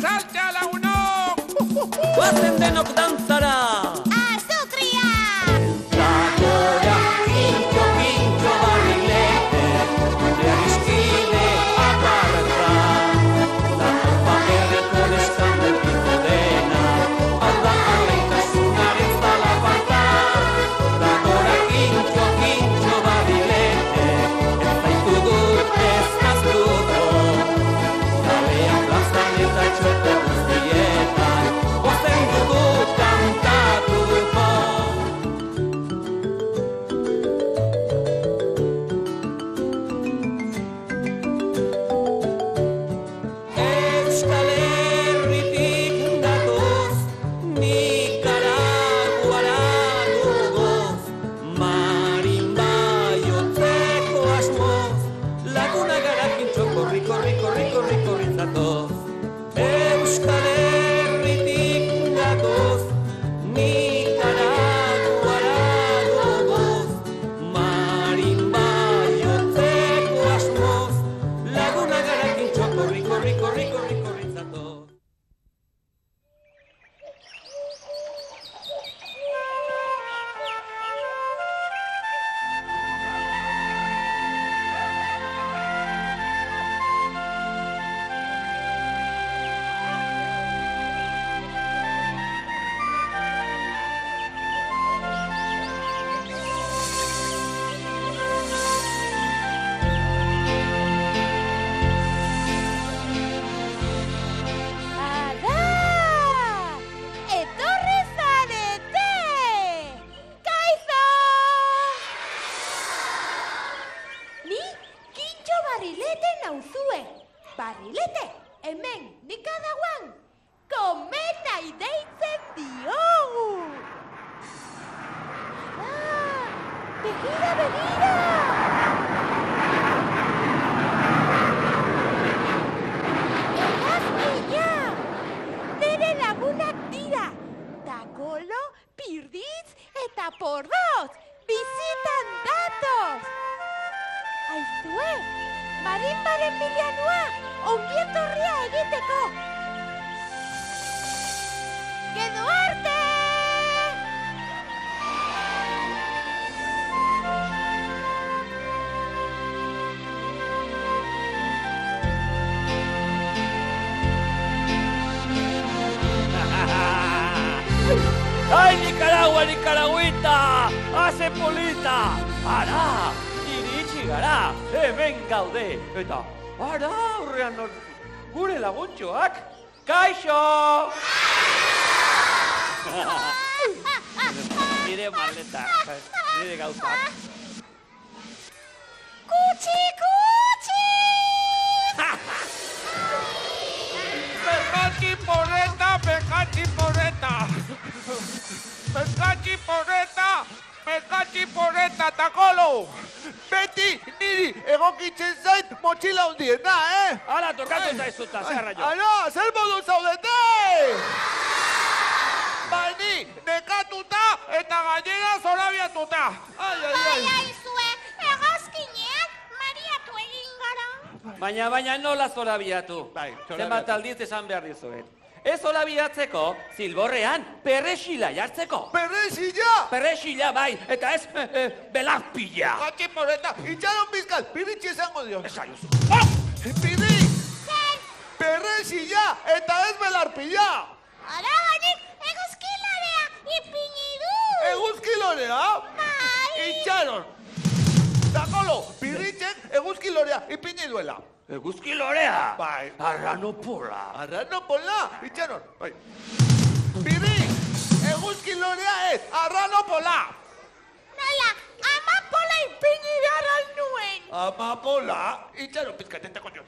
salte a la UNO! Guasen de Noctántara! Pirditz eta pordoz! Bizitan datoz! Aizue, marimbaren bilanua, ongietorria egiteko! Gedo arte! ¡Ay, Nicaragua, Nicaragüita! ¡Hace polita! Ara! Iritsi gara! Hemen gaude! Eta, ara, aurrean nor... Gure laguntxoak! Kaixo! nire maleta, nire gauzak. Kutsi, kutsi! Pekatxi porreta, pekatxi porreta! Pekatxi porreta, pekatxi porreta, takolo! Beti niri egokitzen zait motxila hundiena, eh? Hala, tokatu zaizuta, zerra jo. Ala, zer modu zaudete? Bani, nekatuta eta gainera zorabiatuta. Ai, ai, Bai, ai. aizue, hegazkinean mariatu egin gara. Baina, baina nola zorabiatu. Bai, zorabiatu. Zenbat aldiz esan behar dizuet. Ez zorabiatzeko, zilborrean, perresila jartzeko. Perrezilla! Perresila, bai, eta ez eh, eh, belarpila. Pekatxi porreta, itxaron bizkal, piritxi esango dio. Esaiozu. Piri! Perrezilla eta ez belarpilla! Araganik eguzkilarea ipini du. Eguzkilorea? Bai. Itxaron! Dakolo, pirritzen eguzkilorea ipini duela. Eguzki lorea. Bai. Arranopola. Arrano pola, itxaron. Bai. Piri, eguzkilorea ez, arrano pola. Nola, amapola ipini behar al nuen. Amapola, itxaron pizkatentako jo.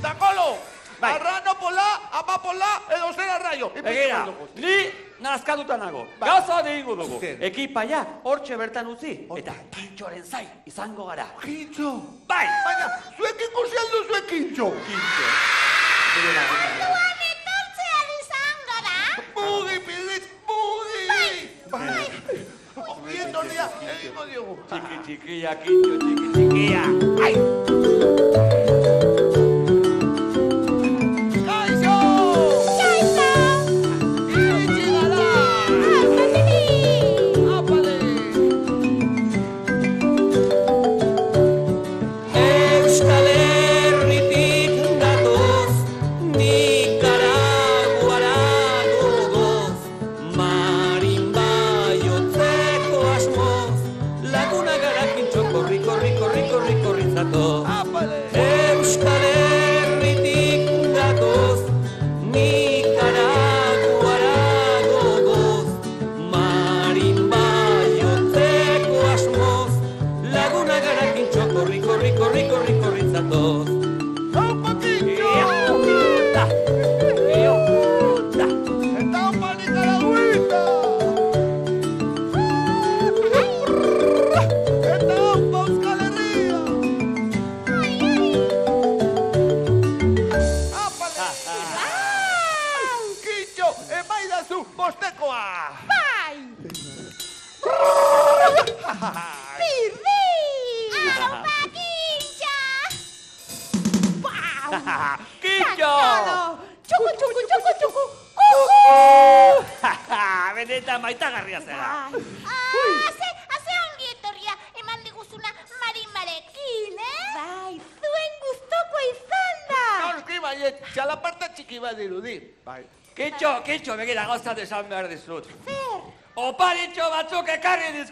Dakolo, Bai. arrano pola, amapola, edo zer arraio. ipini Begira, dugu. ni nazkatuta nago. Bai. Gauza egingo dugu. Ekipaia hortxe bertan utzi. Eta kintxoren zai izango gara. Kintxo. Bai! Baina, zuek ikusi aldu zuek kintxo. Kintxo. Duan etortzea izan gara. Mugi, piritz, mugi! Bai. Ongi etorria, egingo diogu. Txiki txikia, kintxo txiki txikia. Ai!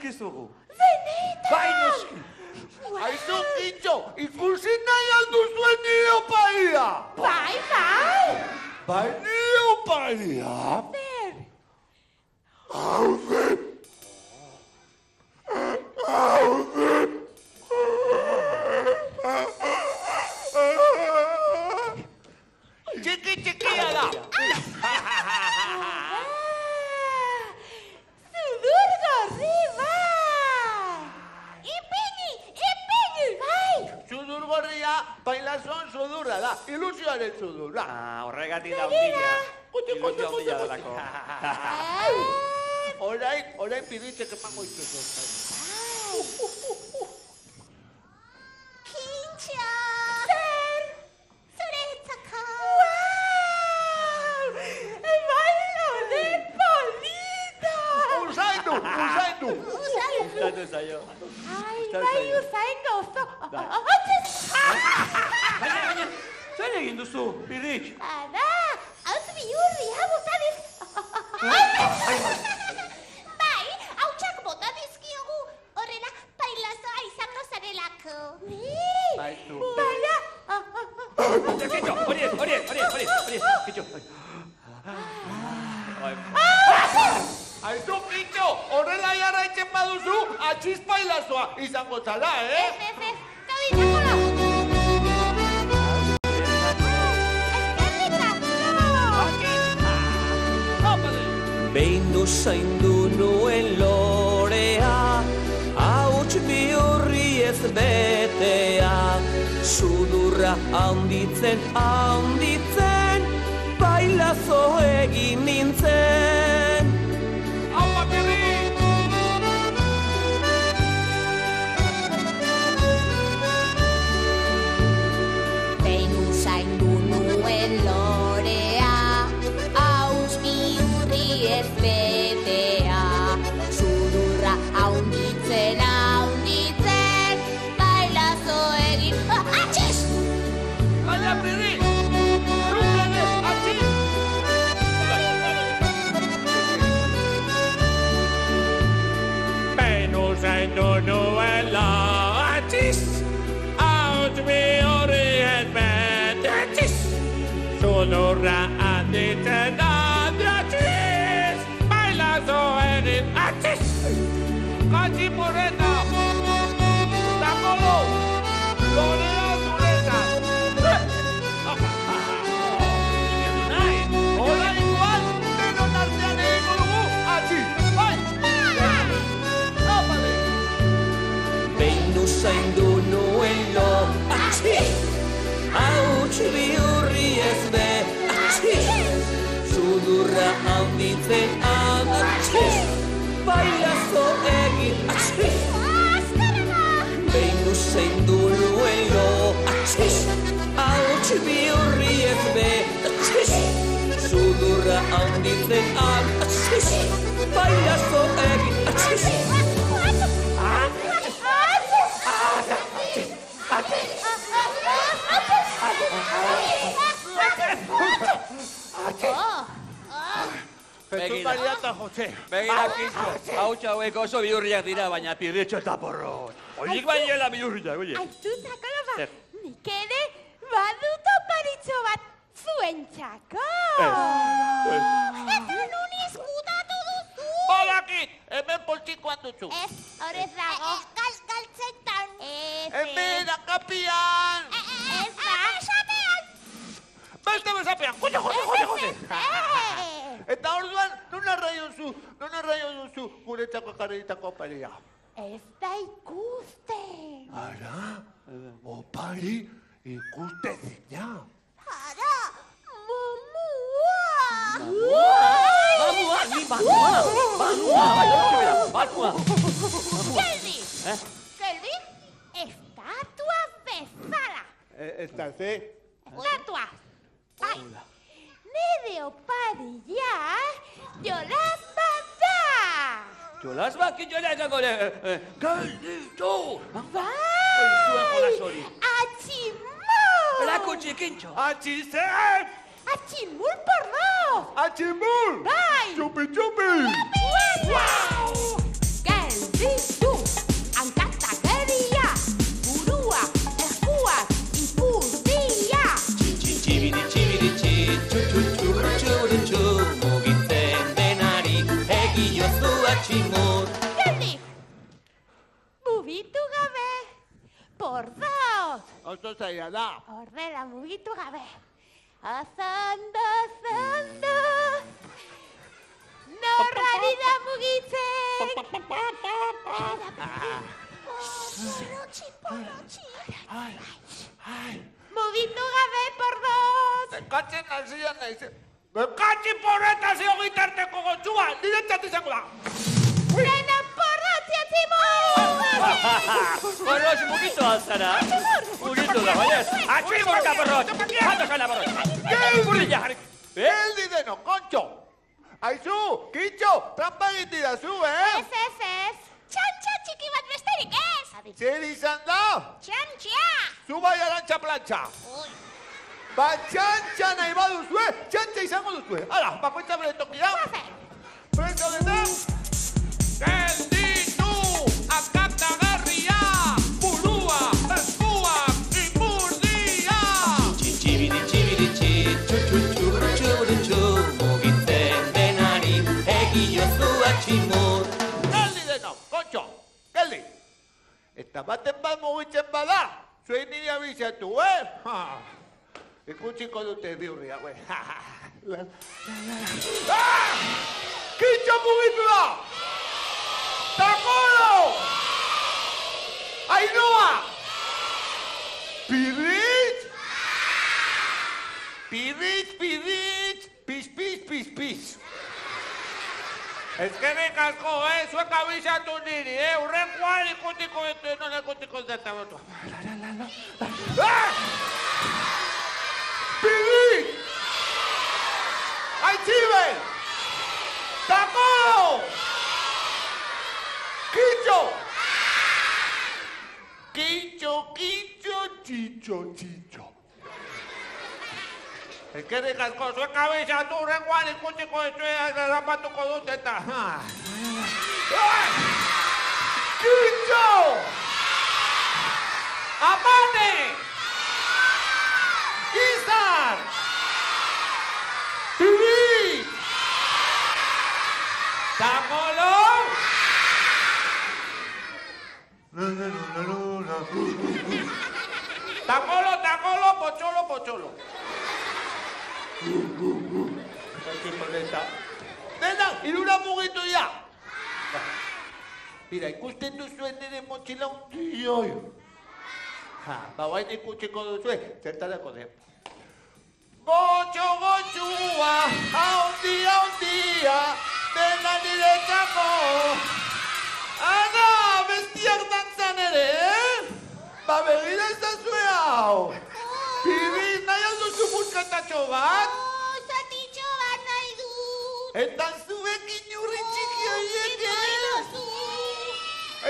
Ekarri dizkizugu. Benetan! Bai, noski. Aizu, Kintxo, ikusi nahi aldu zuen nire oparia! Bai, bai! Bai, nire oparia! Zer? Txiki txikia da! Ah, Zudur gorri, bai! Ipini, ipini, bai! Sudur gorria, bailazoan sudurra da, ilusioaren sudurra. Ah, horregatik da hundila. Kutu, kutu, Ilusio hundila kutu, delako. Ah, Orain, orain piritzek emango itzuzu. Kintxa! Egin atxiz. Bailazo egin, atxi. Jesús Begira. María eta Jose. Begira, kintxo, hau hauek oso bihurriak dira, baina pirritxo eta porro. Oiek bainela bihurriak, oie. Aiztutzako ba, Zer? nik ere badut oparitxo bat zuentzako. Eta nun izkutatu duzu? Badakit, hemen poltsikoan dutzu. Ez, horrez dago. Gal, galtzetan. Ez, Hemen, akapian! Ez da. Esatean. Beste bezapean, Jose, Jose, Jose, Jose! Ez. Eta orduan, non arraio duzu, non arraio duzu guretzako jarritako oparia? Ez da ikusten. Ara, opari ikustezina. Ara, ¡Kelvin! ¿Eh? ¡Kelvin! ¡Estatua besada! Eh, ¿Esta sí? ¡Estatua! ¡Ay! ¡Nereo Padilla! ¡Yolas Babá! ¡Yolas Babá! ¡Que yo le hago! ¡Kelvin! ¡Yo! ¡Babá! ¡Achimó! ¡La coche quincho! Ekintxo. Atxizen! Atximur porno! Atximur! Bai! Txupi, txupi! Wow! Gelditu! Hankata geria! Burua, eskuak, ipurdia! Txibidi txibidi txi, txu txu txu txu txu Mugitzen denari egiozu atximur Geldi! Mugitu gabe! Pordoz! Oso zaila da. Horrela mugitu gabe. Azando, azando. Norrari da mugitzen. Porrotxi, porrotxi. Mugitu gabe, pordoz. Bekatzen nazian naiz. Bekatzi porreta zio gitarteko gotzua, niretzat izango da. Dena porrotxi atzimur. Porros mugitu alzara. Mugitu da, baiez. Atximurka porros. Jato zela porros. Burrilla jarri. Eh? Geldi deno, kontxo. Aizu, kitxo, trampa egitidazu, eh? Ez, ez, ez. Txantxa txiki bat besterik ez. Zer izan da? Txantxa. Zu bai arantxa plantxa. Ui. Ba, txantxa nahi baduzue, txantxa izango duzue. Hala, bakoitza bere tokia. Placer. Preso de Gelditu, akatagarria, Eta baten bat mugitzen bada, zuei nire abizatu, eh? Ha. Ikutsiko dute biurria, güey. ah! Kitxo mugitu da! Takolo! Ainhoa! Pirritx! Pirritx, pirritx! Pis, pis, pis, pis! Eskerrik asko, eh? Zuek abizatu niri, eh? Urrengoan ikutiko dut, non ikutiko dut eta botu. Ah! Pirritx! Aitzibel! Takolo! Kitxo! Kitxo, kitxo, txitxo, txitxo. Eskerrik asko, zuek abizatu urrengoan ikutiko dut, zapatuko dut eta... Ah! Kitxo! Amane! Izar! Pibi! Takolo! Takolo, takolo, pocholo, pocholo. Dena, irura mugitu ya. Mira, ikusten duzuen nire motxila hundi hoi. Ha, ba, bain ikutsiko duzue, zertarako den. Gotxo, gotxua, haundia, haundia, dena niretzako. Ana, bestiak dantzan ere, eh? Ba, begira ez da zue hau. Pibi, nahi alduzu musketatxo bat? Oh, zatitxo bat nahi dut. Eta zuek inurri txiki horiek ere? Aidozu.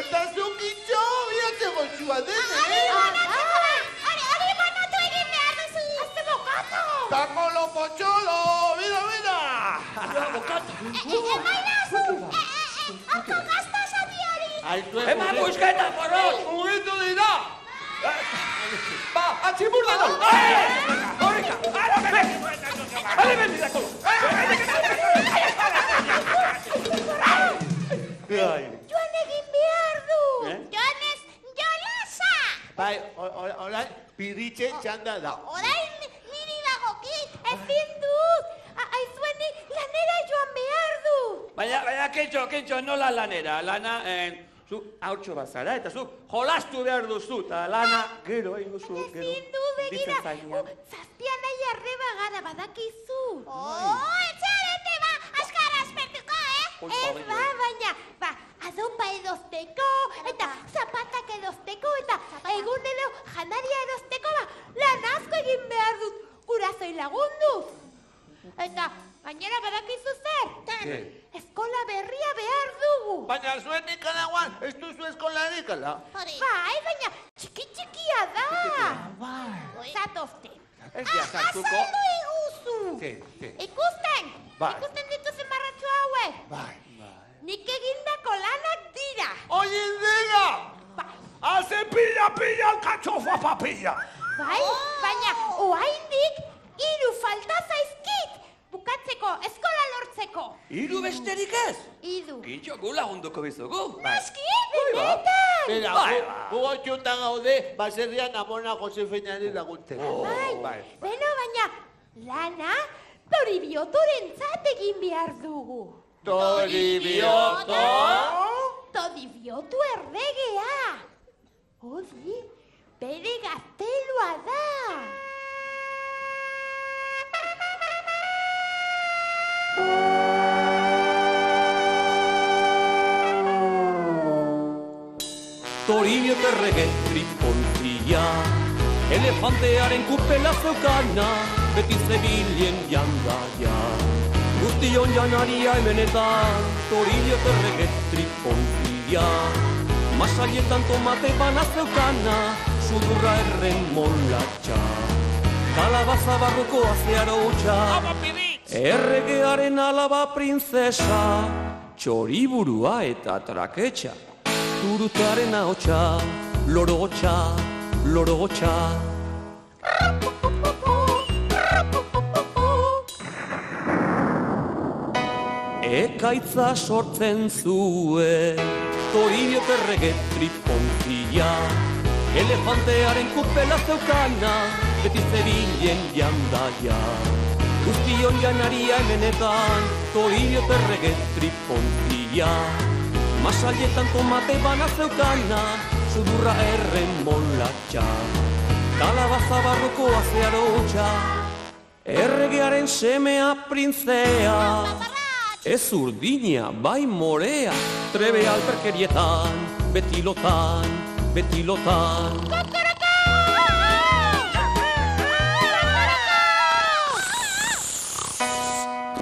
Eta zuk itxo, bihatze goxua den, Hori eh? banatzeko da. Hori, hori banatu egin behar duzu. Azte bokatu. Takolo pocholo, mira, mira. Emailazu. Hauko gazta zati hori. Aizu Eman busketa porros. Mugitu dira. Ba, atximur deno. Horika. Ara, bebe. Ale, bebe, dakolo. Joan egin behar du. Eh? Joanez, jolasa. Bai, o- o- orain, piritzen txanda da. Orain niri dagokit, ezin dut. A- Aizueni lanera joan behar du. Baina, baina, kentxo, kentxo, nola lanera. Lana, eh, zu hautxo bazara, eta zu jolastu behar duzu, eta lana gero egin duzu, gero. Ezin du begira. Uh, Zazpian nahi arreba gara badakizu. Oh, etxarete ba, askara aspertuko, eh? Oi, Ez ba, bai. baina, ba, az, sopa edosteko, eta zapatak edosteko, eta egunero janaria edosteko, ba, lan asko egin behar dut gurazoi lagunduz. Eta gainera badakizu zer? Ke? Eskola berria behar dugu. Baina zuen ikanagoan, ez duzu eskolarik, ala? Bai, baina txiki txikia da. Bai. Zatozte. Ez dia sartuko. Azaldu iguzu. Ke, ke. Ikusten. Bai. Ikusten dituzen barratxo hauek. Bai. Nik egindako lanak dira. Oye, diga! Bai. Hace pilla, pilla, alcachofa, papilla. Bai, baina oaindik hiru falta zaizkit. Bukatzeko, eskola lortzeko. Hiru besterik ez? Hiru. Kintxo, gu lagunduko bizugu. Bai, ba. benetan. Mira, Bai, gu- ba. gu gotxutan gaude, baserrian amona Josefeinari laguntzeko. Bai, beno baina lana toribiotoren egin behar dugu. Toribioto? Toribiotu erregea. Hori, bere gaztelua da. Torinio eta errege tripontzia Elefantearen kupela zeukana Beti zebilen jandaia. Guztion janaria hemenetan Torinio eta errege tripontzia Masaietan tomate bana zeukana Sudurra erren molatxa Kalabaza barruko azearo utxa Erregearen alaba princesa Txoriburua eta traketxa. Turutaren ahotsa Lorotxa, lorotxa Ekaitza sortzen zuen Toribio terrege tripontzia Elefantearen kupela zeukana Beti zebilen jandaia Guztion janaria hemenetan Toribio terrege tripontzia Masaietan tomate bana zeukana Sudurra erren molatxa. Kalabaza barroko azearotxa Erregearen semea printzea. Ez urdina, bai morea Trebe alperkerietan, beti lotan,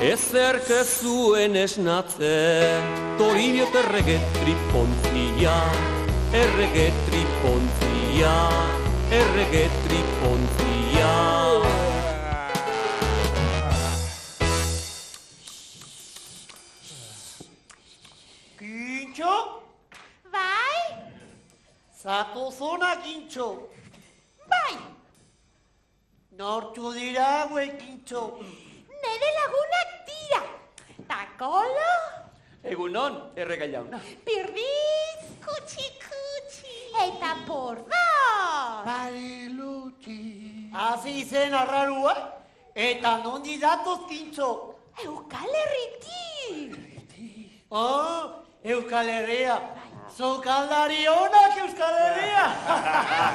Ezerk ez zuen esnatzen Torinio eta errege tripontzia Errege tripontzia Errege tripontzia Gintxo? Bai, Zatu zona, Gintxo. bai, Nortu dira, hauek, Gintxo. Nere lagunak dira. Ta kolo, Egunon, errega jauna. pirriz, kutsi kutsi. Eta pordo. Bariluti. Hazi zen arrarua, eta nondi datoz, Gintxo. Euskal Herritik. Oh, Euskal Herria. Zokaldari honak Euskal Herria.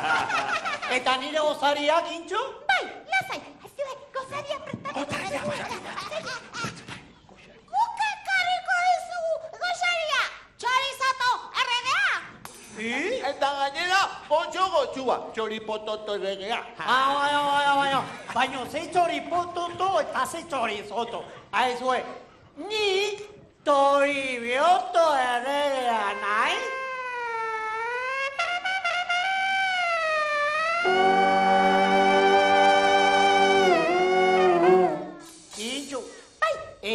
eta nire gozaria, Gintxo? Bai, lasai, azue, gozaria prestatu. Guk ekarriko dizugu gozaria. Txorizato, erregea. I? Eta gainera, potxo gotxua, txoripototo erregea. Ah, baina, baina, baina. Baina, ze txori pototo eta ze txori zoto. Aizue, nik tori bioto erregea nahi?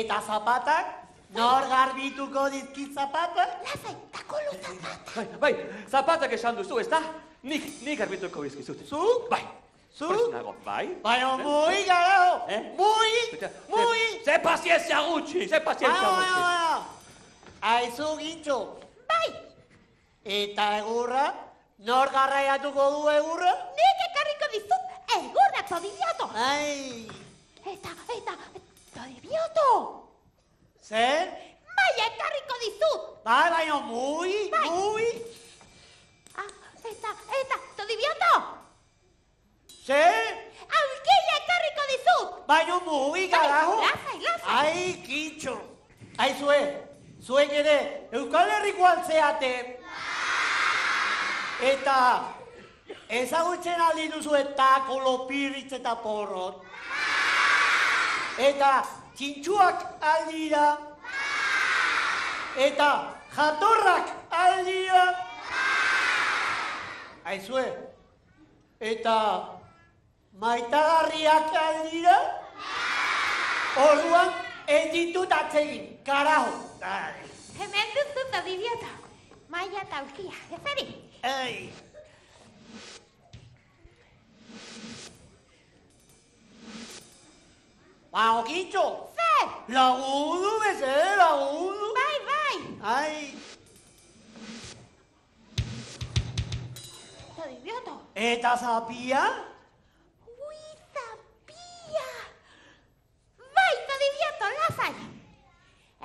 Eta zapatak? Nor garbituko dizkit zapatak? lasai, ta kolo zapata. Bai, bai, zapatak esan duzu, ez da? Nik, nik arbituko bizkizut. Zu? Bai. Zu? Prest nago, bai. Baina, muy garajo, Eh? muy, Ze- muy. Ze pazientzia gutxi, ze pazientzia Baina, gutxi. baina, Aizu gintxo, Bai, eta egurra? Nor garraiatuko du egurra? nik ekarriko dizut egurra todibioto. Ai, Eta, eta, todibioto. zer? Bai, ekarriko dizut. Bai, baina, muy, Bai. muy. Ah, eta, eta, todibioto. Zer? Aulkila ekarriko dizut. Baina, muy, garajo. lasai, lasai. Ai, gintxo. Aizue, zuek ere Euskal Herriko altzeate. Eta ezagutzen aldi duzu eta kolopirritz eta porrot. Eta txintxuak aldira. Eta jatorrak aldira. Aizue, eta maitagarriak aldira. Orduan, ez ditut atsegin, karajo. Ai, Hemen duzu todibiota. Maia eta aurkia, ezari? ei. Ba, okitxo, Zer? lagudu bezala, lagudu. Bai, bai. Ai, Todibioto. eta zapia? Ui, zapia. Bai, todibioto, lasai.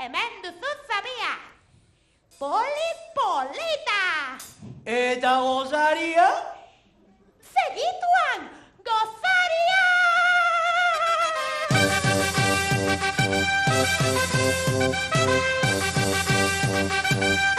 Hemen duzu zapia. Poli polita. Eta gozaria? Segituan, gozaria! Música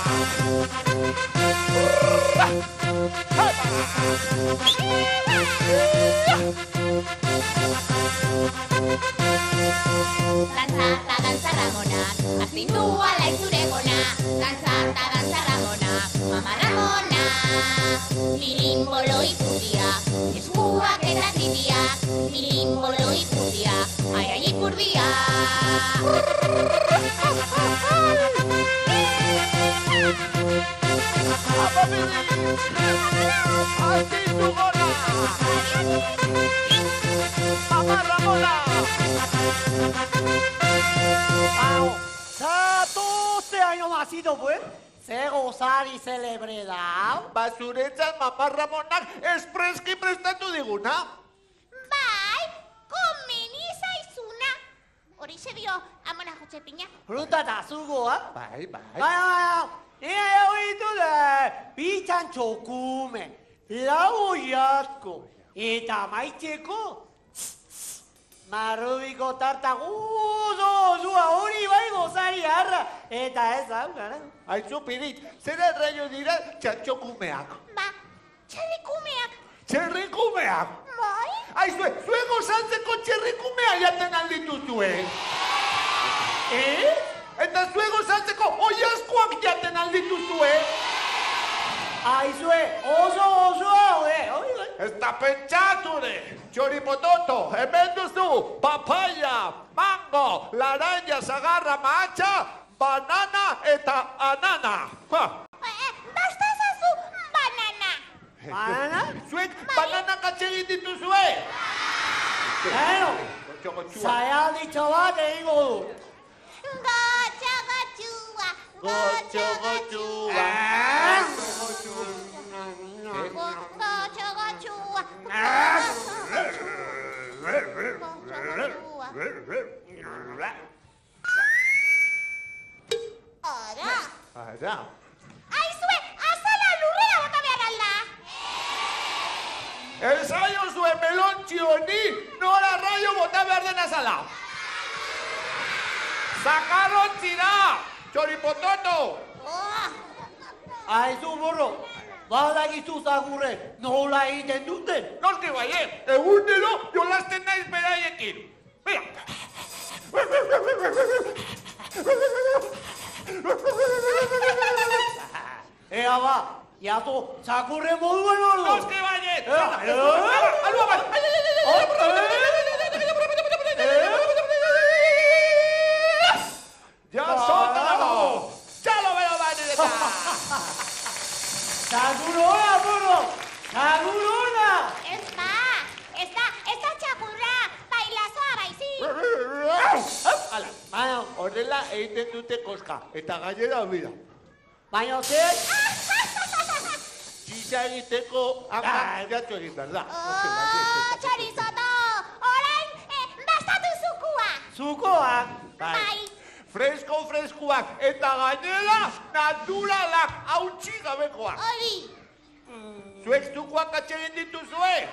La Tachata la charamona, Mama Ramona, Bilimbolo y Purdía, Escúa que tatitía, Bilimbolo y Purdía, ay ay y Purdía. Dantzata, dantza Ramona, astindua laizuregona. Dantzata, dantza Ramona, mama Ramona. Mirimbolo ipurdia, eskuak eta titiak. Mirimbolo ipurdia, ai ai ipurdia. Mazido, pues? Ze gozari celebre da. Basuretzat mama Ramonak espreski prestatu diguna. Bai, komeni zaizuna. Hori se dio amona jotxepina. Fruta eta zugoa. Bai, bai. Bai, bai, bai. Nire horitu da, bitxan txokume, lau jatko, eta maitzeko, marrubiko tarta guzo zua hori bai gozari harra, eta ez hau gara. Aizu pirit, zer erraio dira txantxokumeak. Ba, txerrikumeak. Txerrikumeak. Bai? Aizue, zue gozantzeko txerrikumea jaten aldituzue. Eh? Eta zue gozantzeko oiazkoak jaten aldituzue. Aizue, oso oso hau, eh? Hori bai. Ez da pentsatune. Txoripototo, hemen duzu, papaya, mango, laranja, zagarra, mahatxa, banana eta anana. Ha. Eh, basta zazu banana. Banana? Zuek banana katsegin dituzue. Bueno, Txokotxua. zaialditxo bat egingo du. Gotxo gotxua. Gotxo, gotxua. Gotxo gotxua. Ara. Ara. Aizue, azala lurrera bota behar alda. Esaio zuen melontxi honi nora raio bota behar dena zala. Zakarrontzira, txoripototo. Oh, Aizu burro, badakizu zagurre nola egiten duten. Noski bai, eh? Egunero jolasten naiz beraiekin. Mira. Ea ba, jato txakurre moduan ordu. Noski bai, eh? Ea, ea. Alua bai. Ai, ai, ai, ai, ai, ai, koska. Eta gainera, mira. baina zer, Txisa egiteko ama Ah. jatu egin behar da. Oh, txorizoto! Orain, eh, bastatu zukua! zukoak, Bai. Fresko, freskoak, eta gainera, naturalak, hautsi gabekoak. Hori. Zuek zukoak atxegin dituzue?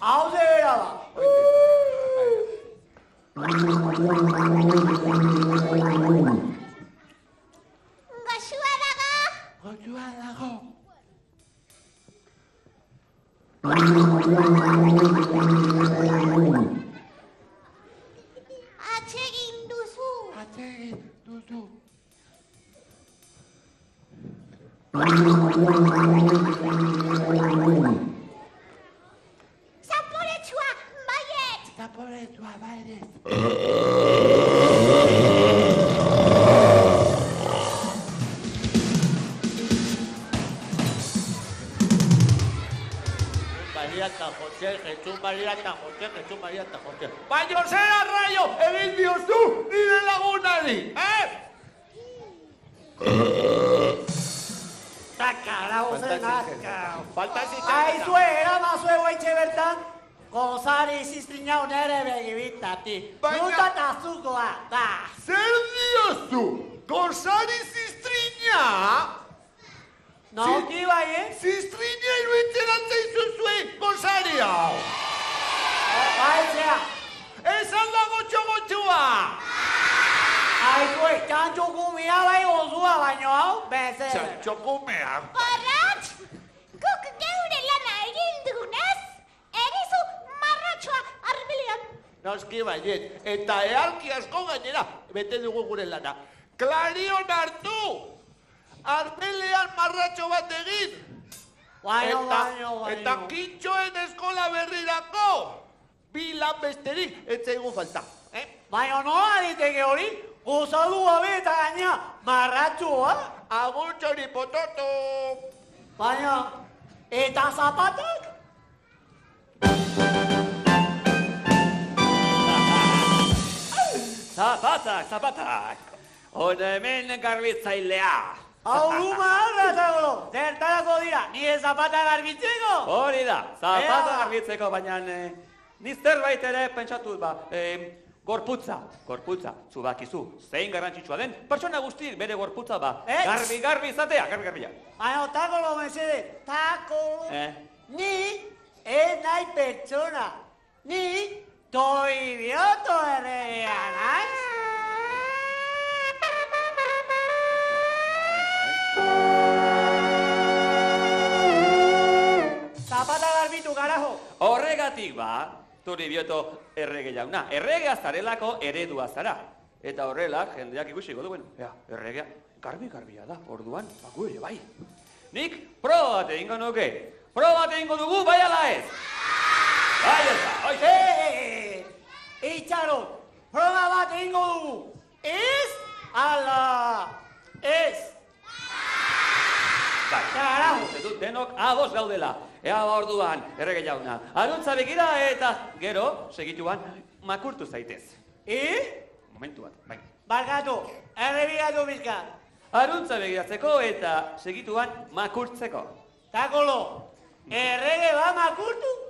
hau zera da. 뭔가 시원하고 어, 시원하고 아책인 누수. 아책인 누수. Baiet! Zaporetua baire. María eta Jose, Jesús María eta Jose, Jesús María eta Jose. Baina zera raio, egin diozu nire lagunari, eh? Takara, ozen azka. Falta Aizue, eramazue guaitxe bertan, gozari ziztrina nere begibitati. Baina- Zuta eta zukoa, da. Zer diozu? Gozari ziztrina? Nauki bai, eh? Ziztrina iruditzen atzaizu zuen gozari hau. Baizea, Esan da gotxo gotxua. aizue, txantxo kumia bai gozua, baino hau, bezen. Txantxokumean. Horratz! Guk geure lana egin dugunez, egizu marratxoa arbilean. Noski baiet, eta ehalki asko gainera, bete dugu gure lana. Klarion hartu! Arbelean marratxo bat egin! Baino, eta, baino, baino. eta kintxoen eskola berrirako! Bi lan besterik, ez zaigu falta. Eh? Baina noa diteke hori, gozadu gabe eta gaina marratxoa. Agur txori pototo! Baina, eta zapatak? Zapatak, zapatak. Hona hemen garbitzailea. Hau luma arratagolo, zertarako dira, nire zapata garbitzeko? Hori da, zapata Ea. garbitzeko, baina eh, ni zerbait ere pentsatu ba, eh, gorputza, gorputza, zu bakizu, zein garrantzitsua den, pertsona guzti bere gorputza ba, Ez. garbi, garbi izatea, garbi, garbia. Baina, takolo mesede, takolo. Eh? Ni ez nahi pertsona, ni toi bioto erregea naiz. Zapata garbitu, garajo. Horregatik ba, turi bioto errege jauna, erregea zarelako eredua zara. Eta horrela, jendeak ikusiko du, bueno, ea, erregea garbi garbia da, orduan, baku ere bai. Nik proba bat egingo nuke, proba bat egingo dugu, bai ala ez. Bai ez da, Eh, oixe. eh, eh, itxaron, proba bat egingo dugu. Ez? Ala, ez. Bai, Karajo. dut denok ados gaudela. Ea ba orduan, errege jauna. Aruntza begira eta gero, segituan, makurtu zaitez. E? Momentu bat, bai. Barkatu, errebigatu bizka. Aruntza begiratzeko eta segituan makurtzeko. Takolo, errege ba makurtu?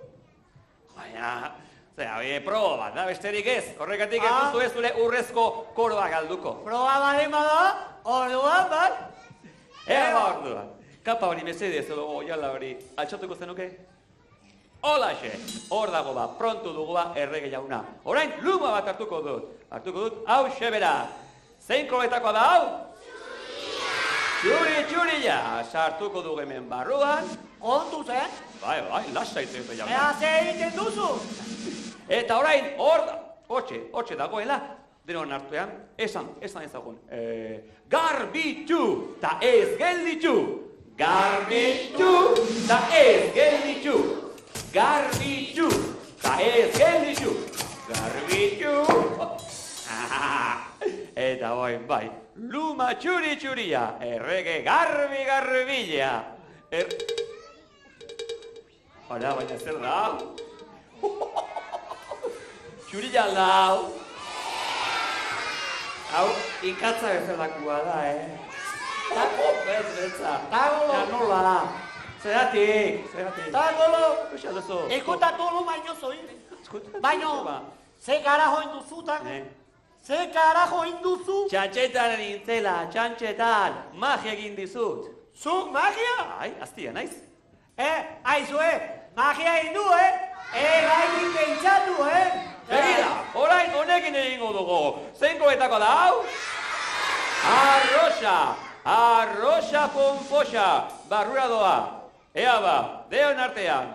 Baina, zera, e, proba bat, da, besterik ez. Horregatik ez Ah. duzu ez zure urrezko koroa galduko. Proba baldin bada, orduan bat. Ea ba orduan. Kapa hori mesedez edo oiala hori altxatuko zenuke? Holaxe, hor dago ba, pronto dugu ba, errege jauna. Orain, luma bat hartuko dut. Hartuko dut, hau xebera. Zein koletakoa da hau? Txuri, txuri ja. Sartuko dugu hemen barruan. Kontuz, eh? Bai, bai, lasa itzezu jauna. Ea ze egiten duzu? Eta orain, hor hotxe, hotxe dagoela, denon artean, esan, esan ezagun. E, garbitu, ta ez gelditu. Garbitu, ta ez gelditu. Garbitu, ta ez gelditu. Garbitu. Eta oin, bai, luma txuri txuria, errege garbi garbila. Er... Hala, baina zer da? Txurila lau. Hau, ikatza bezalakoa da, eh? Tako, bez, betza. Tagolo. Ja, nola? Zeratik, zeratik. Tagolo. Uxa duzu. Ikuta tolo baino zoi. Baino, ba. ze karajo induzu, tago? Eh. Ze karajo induzu? Txantxetan nintzela, txantxetan, magia egin dizut. Zuk magia? Ai, aztia naiz. Eh, aizue, magia indu, eh? Eh, gaitik pentsatu, eh? Begira, orain honekin egingo dugu. Zeinkoetako da hau? Arroxa, arroxa ponpoxa, barrura doa. Ea ba, deon artean.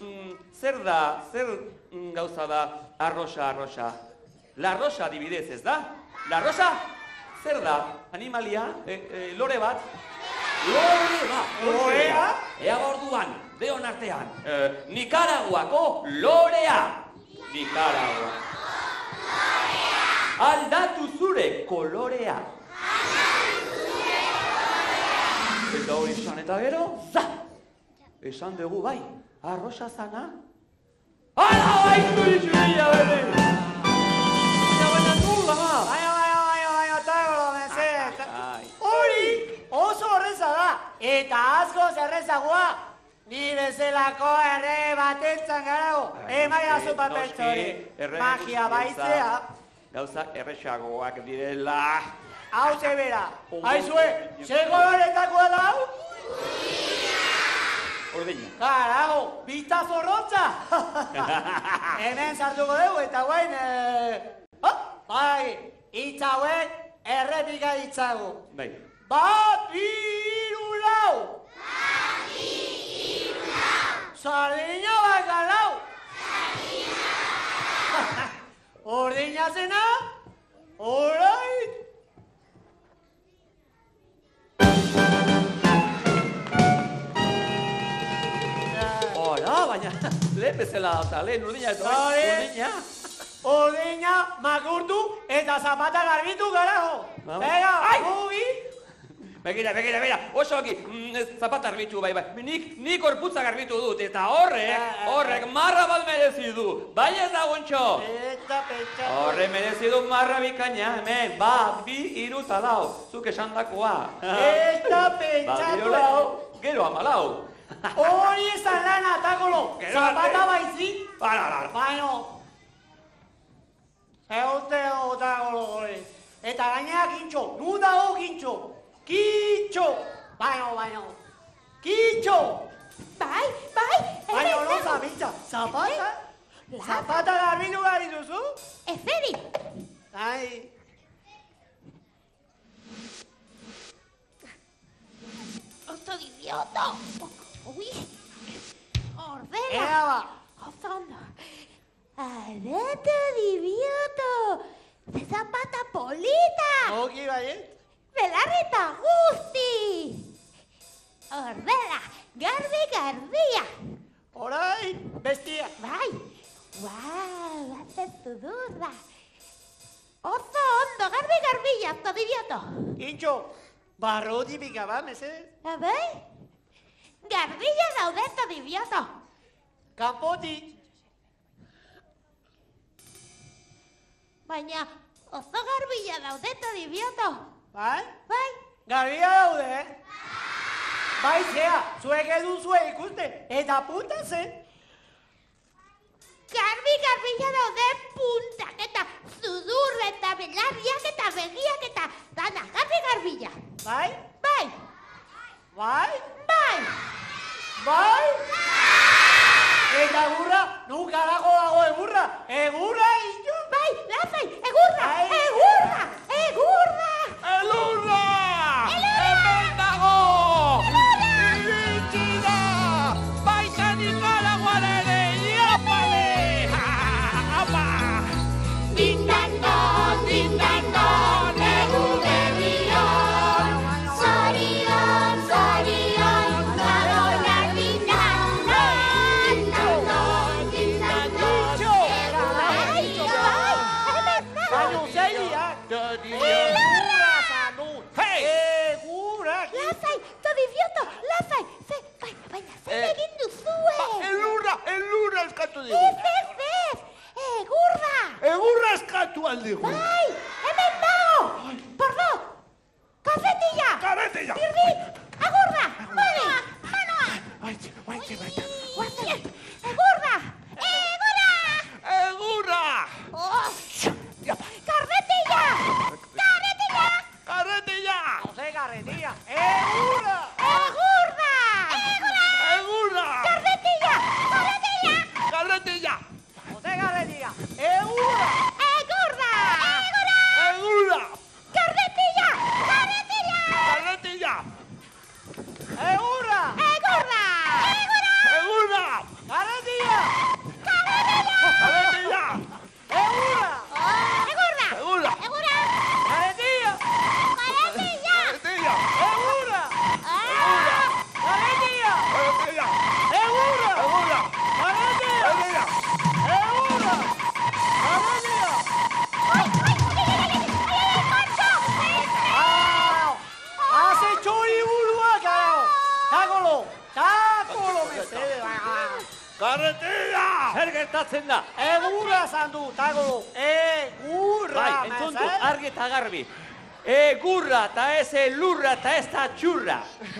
Mm, zer da, zer mm, gauza da arroxa, arroxa? La rosa adibidez, ez da? La rosa? Zer da? Animalia? E, e, lore bat? Lore bat! Lorea? Ea orduan, deon artean. E, Nikaraguako lorea! Nicaragua. Aldatu zure kolorea. Eta hori esan eta gero, za! Esan dugu bai, arroxa zana. Ala, bai, zuri txurila, bere! Baina, baina, nula! Baina, baina, baina, baina, tagolo, mesedez. Ai. Hori oso horreza da, eta asko zerrezagoa. Ni bezalako erre batentzan garago, emaiazu papeltxo hori. Errege Magia baitzea, Gauzak erresagoak direla. hau zebera. Aizue, ze koloretakoa da hau? Ordina. Karago, bita zorrotza. Hemen sartuko dugu eta guain, eh, hop, bai, hitz hauek errepika ditzagu. Bai. Bat, hiru, lau. Sardina bakalau. Sardina. Ordina zena? Alright. Hola, baina, lehen bezala eta lehen urdina ez urdina. Ordina makurtu eta zapata garbitu garago. Ba, Bega, ai! mugi. Begira, begira, begira, oso oki, mm, zapata garbitu bai, bai. Nik, nik gorputza garbitu dut, eta horrek, horrek marra bat merezi du. Bai ez da gontxo? Eta pentsa. Horre merezi du marra bikaina, hemen, bat, bi, hiru, eta lau. Zuk esan dakoa. Eta Bat, pentsatu. lau, gero amalau. Hori esan lana, takolo. Gero Zapata baizik. Bara, bara. Baino. Zeute takolo hori. Eta gainera kintxo. Nu dago kintxo. Kintxo. Baino, baino. Kintxo. Bai, bai, Baino, ere no zego. zapitza. Zapata? La- Zapata garbitu gari duzu? Ezeri, Ai. oso idioto. Ui, ordena. Ea ba. Oso ondo. Arete idioto. Ze zapata polita. Belarreta guzti. Ordena, garbi garbia. Orai, bestia. Bai, guau, haces sudurra. Oso ondo, garbi garbia, todo idioto. Kintxo, barroti pika ba, mesedez. Bai? Garbila daude todo idioto. Kanpotik. Baina, oso garbila daude todo idioto. Bai? Bai, Garbia daude, eh? Bai, zea, zuek edu zue ikusten, eta puta zen. garbi garbila daude puntak eta sudur eta belarriak eta begiak eta dana, garbi garbila. Bai? Bai, Bai? bai, Bai? Eta egurra, nu karajo dago egurra, egurra ito. bai, lasai, egurra, Bai. egurra, egurra.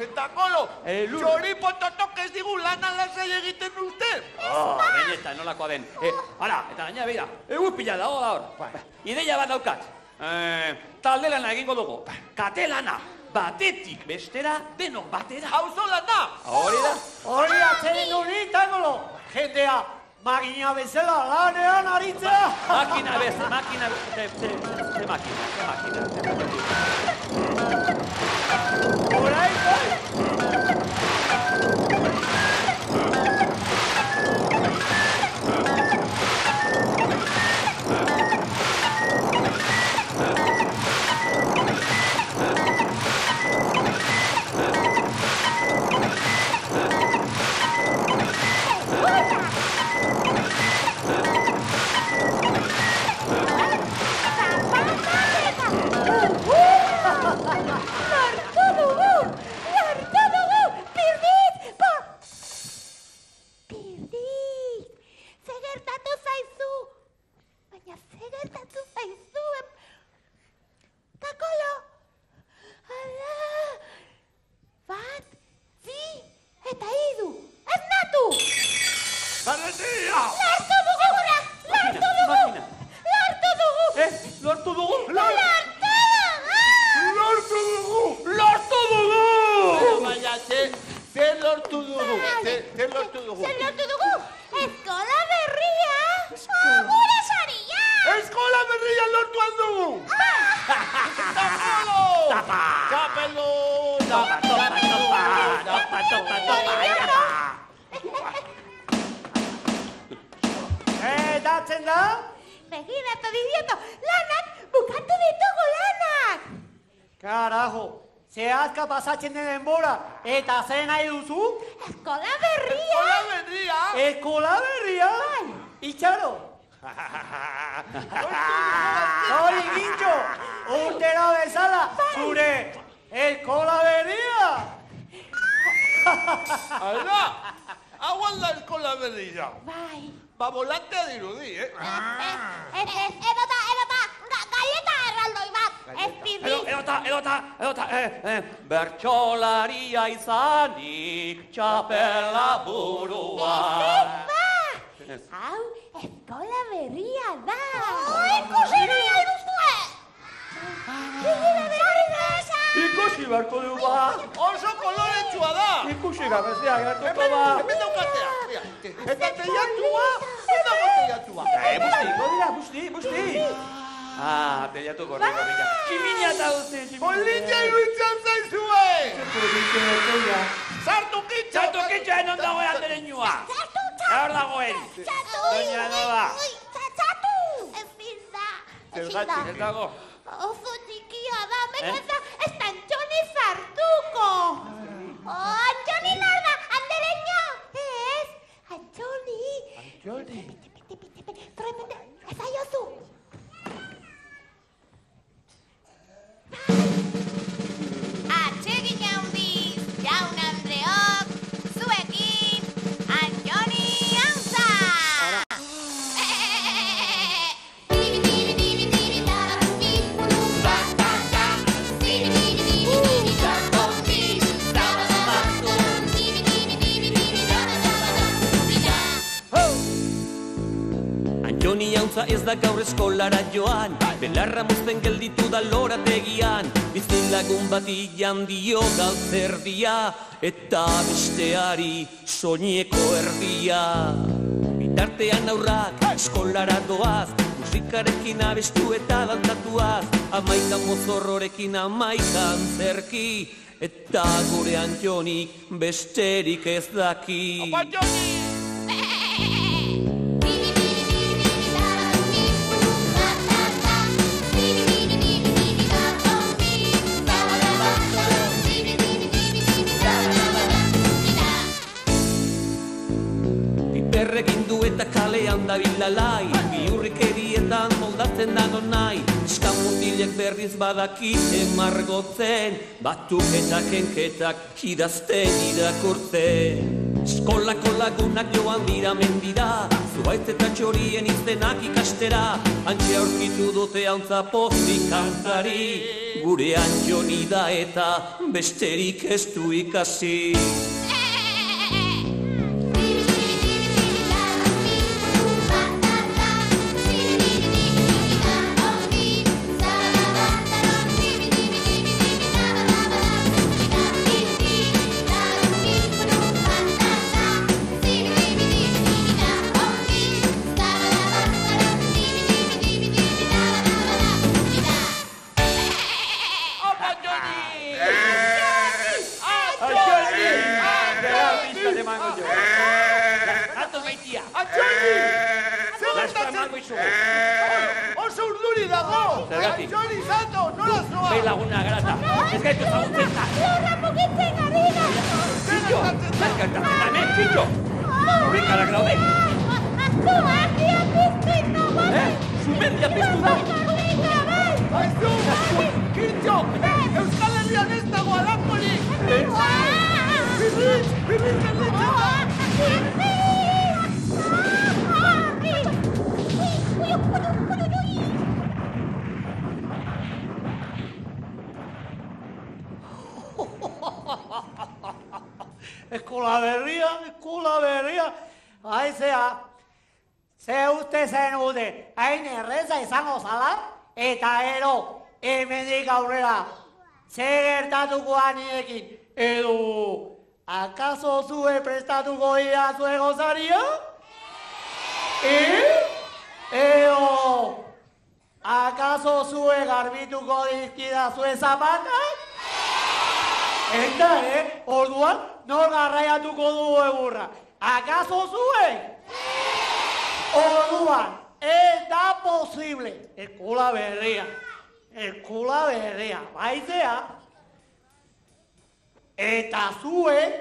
Eta kolo, Elurra. txoripo totok ez digu lana lasai egiten uste. Oh, benetan nolakoa den. E, hala, eta gaina begira, egu pila dago da hor. Ba, Ideia bat daukat. E, talde lana egingo dugu. Kate lana, batetik bestera denok batera. Hauzo lana! Hori da? Hori atzeren hori 로. jendea, magina bezala lanean aritzea. Makina bez, makina bez, ze, ze, ze makina, ze makina. Bai. Ba, volantea dirudi, eh? Ez, ez, edota, edota, ga- galleta erraldoi bat, ez Edo, pirri. edota, edota, edota, eh, eh, bertxolaria izanik txapela burua. Ba! Hau, eskola berria da! Ikusi nahi duzue! Begira, begira! Ikusi beharko dugu ba. Oso koloretsua da! Ikusi gabezea gertuko ba. hemen daukatea! Mira, Eta teiatua, eta teiatua! Eh, busti, dira, busti, busti. Ah, teiatu korriko bila. Tximina eta uste, Polilla iruditzen zaizue! Sartu kitxa! Txatu kitxa non dagoen anderen nua. Hor dagoen. Txatu! Doña Noa. Txatu! Ez pizda! Zergatik? Ez dago. Oso txikia da, Eh? ez da, ez da Antxoni sartuko! Oh, Antxoni Antxoni! Antxoni! Pite, pite, pite, trepete, ez Ez da gaur eskolara joan. Belarra mozten gelditu da lorategian. Bizin lagun bati dio galtzerdia Eta besteari soineko erdia. Bitartean aurrak eskolara doaz Musikarekin abestu eta dantatuaz. Amaika mozorrorekin amaikan zerki Eta gurean jonik besterik ez daki. Opa, eta kalean da bilalai Biurrikerietan moldatzen da nahi Eskamutilek berriz badakite margotzen Batuk eta kenketak idazten irakurtzen. Eskolako lagunak joan dira mendira. Zuaitz eta txorien iztenak ikastera. Antxe aurkitu dute hauntza pozik kantari Gurean joni da eta besterik ez du ikasi Eta, eh? Orduan, nor garraiatuko du egurra? Akaso zuen? Orduan, ez da posible. Eskula berria. Eskula berria. Baizea. Eta zuen,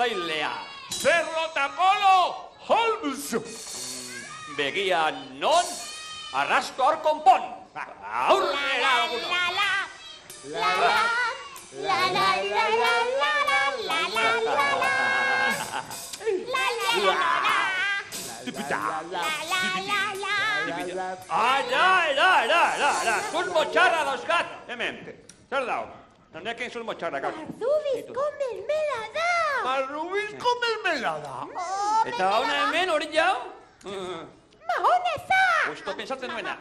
hemen ikertzailea. Zerlo eta kolo, Holmes. Begia non, arrasto hor konpon. Aurrera La, laguno. la, la. La, la. La, la, la, la, la, la, la, la, la, la. La, la, la, la, la. Tipita. La, la, la, la. Ara, ara, ara, ara, ara. Zul motxarra dauzkat. Hemen, zer dau? Honekin zul motxarra, gaur. Zubizko mermela da. Marrubizko mermelada. Oh, Eta hona hemen hori jau? Mahoneza. Justo pensatzen nuena.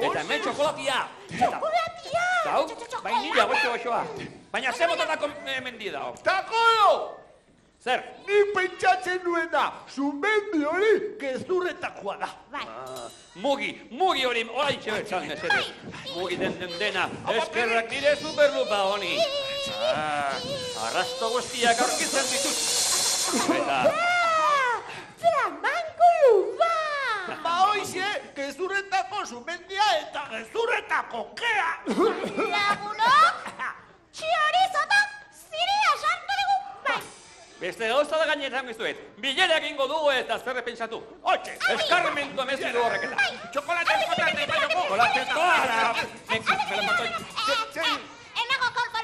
Eta hemen txokolatia. Txokolatia. txo- vainilla, goxo goxoa. Baina ze botatako hemen di dao. Eta kolo, Zer? ni pentsatzen nuena, zumendi hori gezurretakoa da. Bai. Ah, mugi, mugi hori, orai txebertzan, mesedez. Mugi den den dena, eskerrak dire superlupa honi. Ah, arrasto guztiak aurkitzen ditut. Eta, Ah, Flamango luba. Ba hoize, gezurretako zumendia eta gezurretako kea. Lagunok, txiorizota ziria sartu dugu. Bai. beste gauza da gainetan gizuet. Bilera egingo dugu eta zerre pentsatu. Hortxe, eskarmentu ameztu du horrek eta. Txokolate, txokolate, bai, Chocolate toda. Nek, me lo matoi. Enago konforme.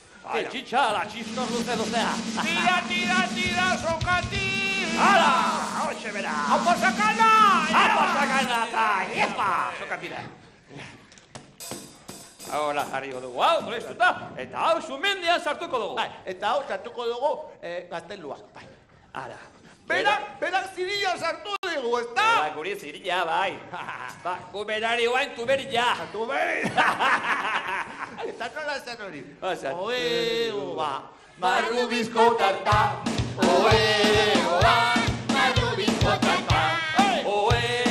altxitxa, la txistor luze luzea, Tira, tira, tira, sokati! hala, hortxe bera, Apa sakana! Apa sakana eta epa, sokatira. Ahora jarriko dugu, hau, zolestuta, eta hau sumendian sartuko dugu. Bai, eta hau sartuko dugu eh, gaztelua. Bai. Ara, Berak, berak zirila sartu dugu, ezta? Ba, guri zirila, bai. Ba, gu berari guain tu berila. Tu beri! Eta nola zen hori? Oza. Oe, oba. Marrubizko tanta, oe, oa, marrubizko tanta. Oe,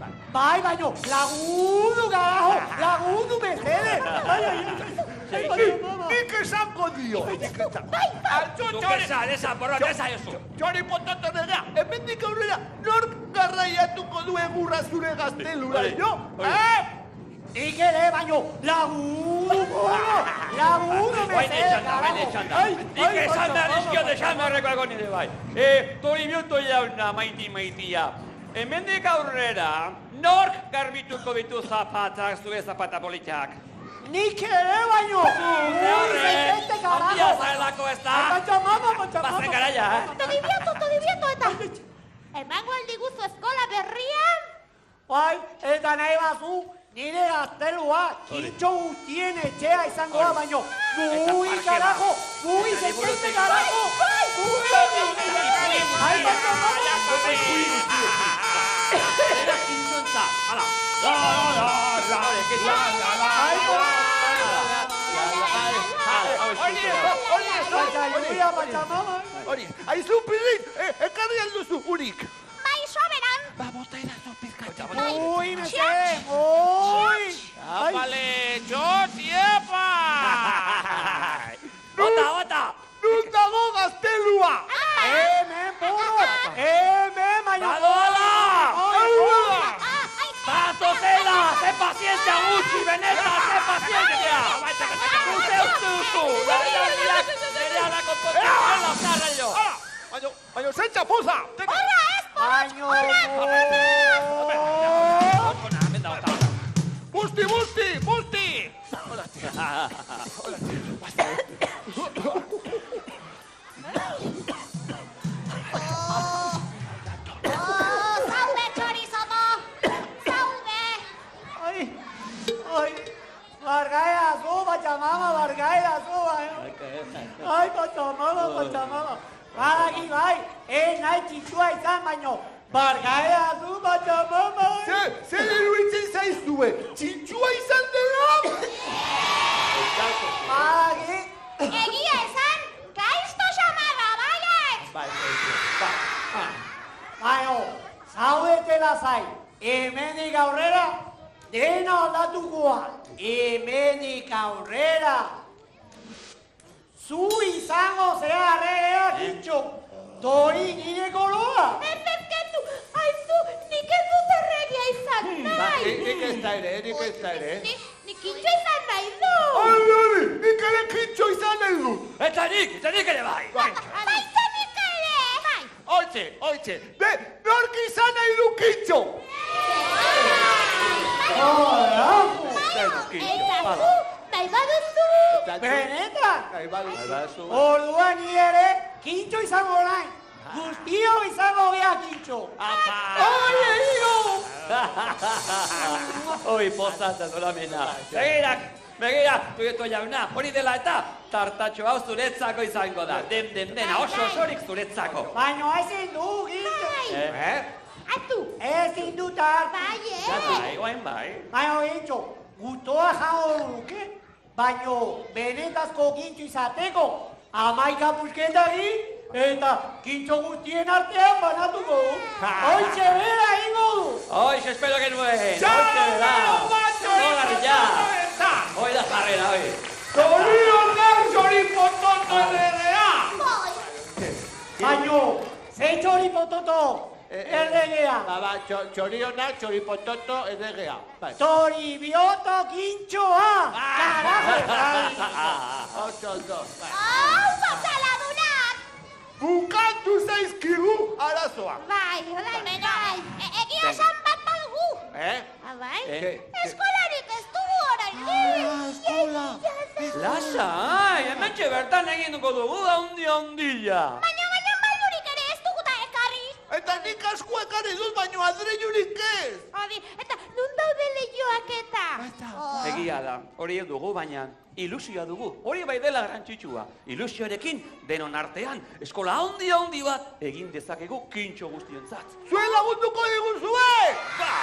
Bai, bai baino, lagundu garajo, lagundu mesedez. Bai, Nik esango dio. Bai, bai. esan, esan, borratu esaiozu. Txori potato nega, hemendik aurrera, nork garraiatuko du egurra zure gaztelura, jo? Eh? Nik ere baino, lagundu, lagundu mesedez garajo. Nik esan da, nizkio desan marreko egon nire bai. Eh, tori bioto jauna, maiti, maitia. Hemendik aurrera, nork garbituko ditu zapatak, zure zapata politak? ¡Nik ere, baino! Zure horre, ¡Zete, handia carajo! zaelako ez da? ¡Ay, Pachamama, Pachamama! Bazen garaia, eh? Todibieto eta... Emango aldiguzu eskola berrian? Bai, eta nahi bazu, nire gaztelua, kintxo guztien etxea izango da, baino, gui karajo, gui zekente karajo, gui! Ai, baina, Era kintzontza. Hala. La, la, la, la, la, la, la, ai, Hori, baina, Pachamama. hori, aizu pirin, eh, ekarri alduzu, urik. Bai, soberan. Ba, bota edazu pizkatxa. Ui, mese, ui! Ai, Vale, txotiepa! Bota, bota. Nun dago gaztelua! hemen burro, hemen, baina, Badoala! Ai, ui! Zatozela, ze pazientzia gutxi, beneta, ze pazientzia! Zute uste duzu, nire aldiak, nire alako potenziala zarraio! Baina, baina, zen txapuza! Horra ez, Baino, Ona, hemen da, bota, bota. Busti, busti, bargaia zu, Pachamama, bargaia zu, baino. Ai, Pachamama, Pachamama. Badaki bai, ez nahi txitsua izan, baino, bargaia zu, Pachamama. Ze, zer eruitzen zaizue, txintxua izan dela? Badaki, Egia esan, gaizto xamarra, baiet. baino, zaudete lasai, hemenik aurrera, dena aldatukoa, hemenik aurrera. Zu izango zea arregea, kintxo, dori nire koloa. Errezkendu, aizu, nik ez dut erregia izan nahi. nik nik ez da ere, nik ez da ere. Ni, ni kintxo izan nahi du. Hori, hori, nik ere kintxo izan nahi dut. Eta nik, eta nik ere bai! Baita nik ere. Bai. Oitxe, oitxe, be, nork izan nahi du kintxo? Eta zu, nahi baduzu. Benetan, Nahi badu. orduan ere, kintxo izango nahi. Guztio izango gea kintxo. Oye, hijo! Oi, pozatza zolamena. Begira, begira, tugeto jauna, hori dela eta tartatxo hau zuretzako izango da. Den, den, dena, oso osorik zuretzako. Baina ezin du, kintxo. Eh? Eh? Atu. Ezin du tartu. Bai, Ja, eh. bai, oain bai. Baina kintxo, gutoa jango duke. Baina benetazko kintxo izateko, amaika busketari eta kintxo guztien artean banatuko du. Hoitxe bera ingo du. Hoy, se espero que nuen. Txau, Hoxe da. batxo, Zogar ja. eta! Hoi da jarrera, hoi. Zorionak da txori pototo erregea! Bai. Baina, ze txori pototo, erregea. Ba, ba, txo- txorionak, txori pototo erregea. Bai. Tori bioto kintxoa. Carajo. Oso, oso, bai. Hau, pasaladunak. Bukatu zaizkigu arazoa. Bai, bai, bai. E- Egia esan bat badugu. Eh? Ah, bai? Ke? Eskolarik ez dugu orain. Ah, eskola. Lasa, ai, hementxe bertan eginduko dugu handi handila. Baina baina Eta nik asko ekarri dut, baino adreiurik ez. Hori, eta nun daude lehioak eta? Oh. Egia da, hori dugu, baina ilusioa dugu. Hori bai dela garrantzitsua. Ilusioarekin, denon artean, eskola handi handi bat egin dezakegu kintxo guztionzat. Zuen lagunduko diguzue! Bai!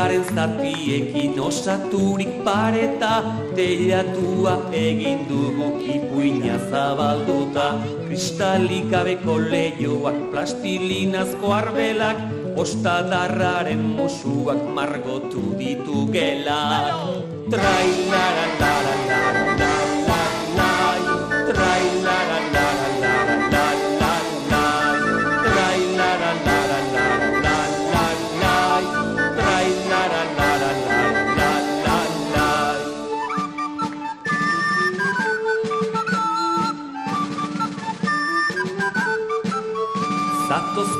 Puzlearen zapiekin osaturik pareta Teilatua egin dugu ipuina zabalduta Kristalik gabeko leioak, plastilinazko arbelak Ostadarraren musuak margotu ditu gelak Trailaralalalalalalai Trailaralalalalalalai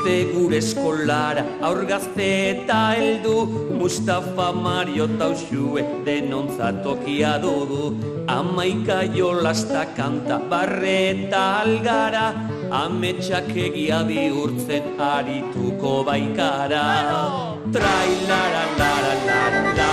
Zatozte gure eskolara, aur gazte eta heldu. Mustafa Mario tausue denontzatokia dugu. Amaika jolasta kanta barre eta algara. Ametsak egia bihurtzen arituko baikara. Trai lara lara lara lara lara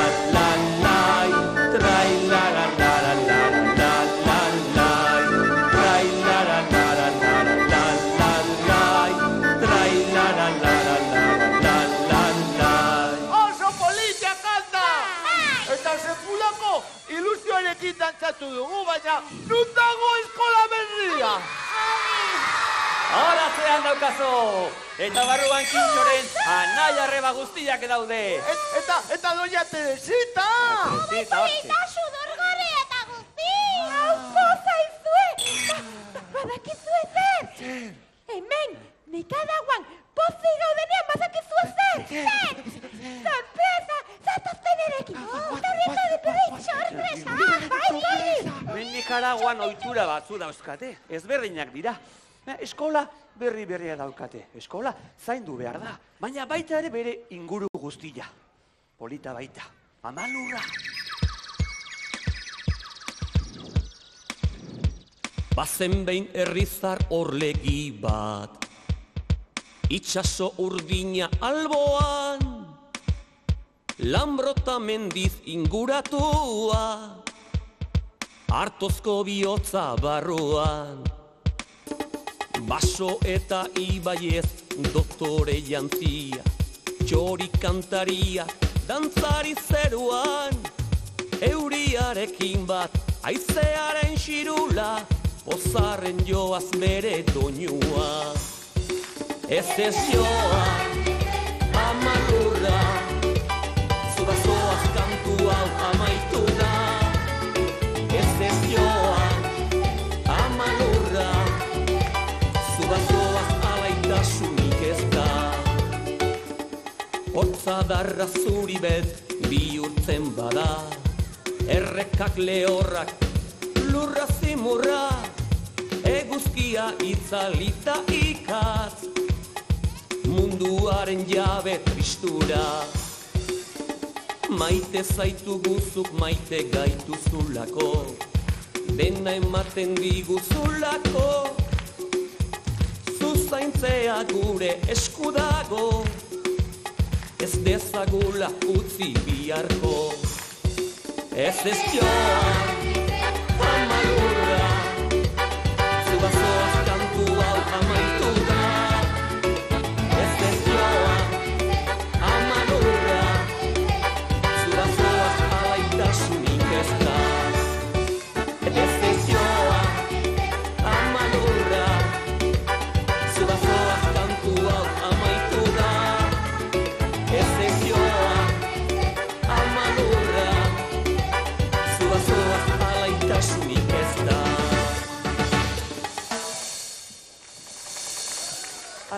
dantzatu dugu, baina nun dago eskola berria! Horatzean daukazu! Eta barruan kintxoren anai arreba guztiak daude. Et, eta, eta doña Teresita! Hortzi. Eta sudurgorri eta guzti! Hauko zaizue! Ba- Badakizue zer? Hemen, nekadaguan, pozik gaudenean badakizue zer? Zer? Sorpresa! Zatozten erekin! Torrieta de! Bai, torri! Hemen Nikaraguan ohitura batzu dauzkate, ezberdinak dira. Eh, Eskola berri berria daukate. Eskola zaindu behar da, baina baita ere bere inguru guztia. Polita baita, amalurra. Bazen behin herrizar orlegi bat Itxaso urdina alboan Lambrota mendiz inguratua Artozko bihotza barruan. Baso eta ibaiez doktore jantzia Txori kantaria dantzari zeruan. Euriarekin bat aizearen xirula Pozarren joaz bere doinua Ez ez joa amalurra Zubazoaz kantu hau amaitu da Ez ez joa amalurra Zubazoaz alaitasunik darra zuri bet bihurtzen bada. Errekak lehorrak lurra zimurra Eguzkia itzalita ikatz Munduaren jabe tristura. Maite zaitu guzuk maite gaituzulako Dena ematen diguzulako Zuzaintzea gure eskudago Ez dezagula utzi biharko. Ez ez joan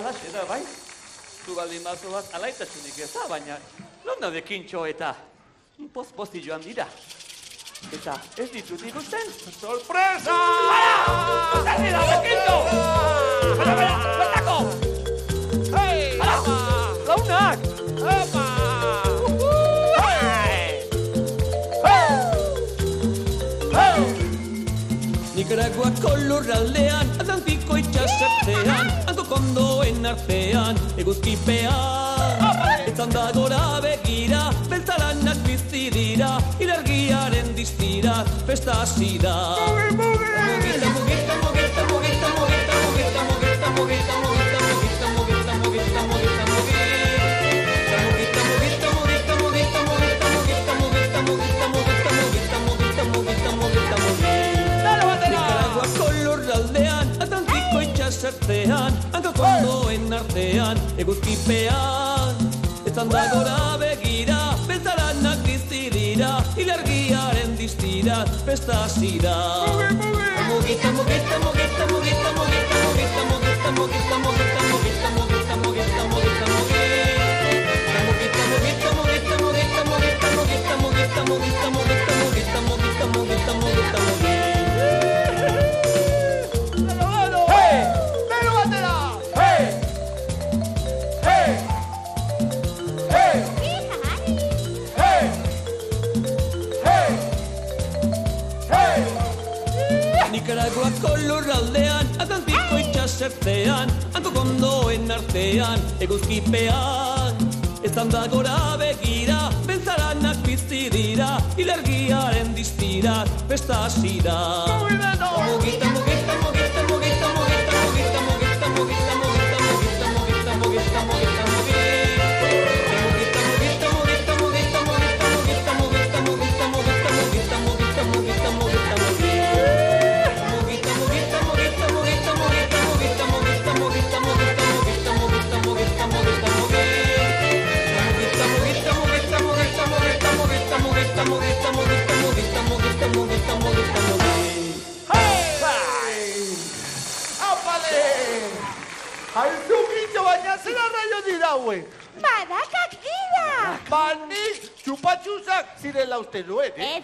Alaxe da, bai? Zu baldin bazoaz alaitasunik ez da, baina non daude kintxo eta poz-pozi joan dira. Eta ez ditut ikusten? Sorpresa! Ara! Zer dira, kintxo! Bera, bera, bertako! Hey, Ara! Launak! Epa! Nikaraguako lurraldean, Atlantiko itxasertzean, hango kondoen artean, eguzkipean. Etzan da gora begira, beltzalanak bizi dira, ilargiaren distira, festa hasi mugita, mugita, mugita, zertzean, hankakondo en artean, eguzkipean, estan dagora begira, bezaranak diztirira, ilargiaren diztira, festazira. Mugita, mugita, mugita, mugita, festa así. ¿eh? es. ¿eh?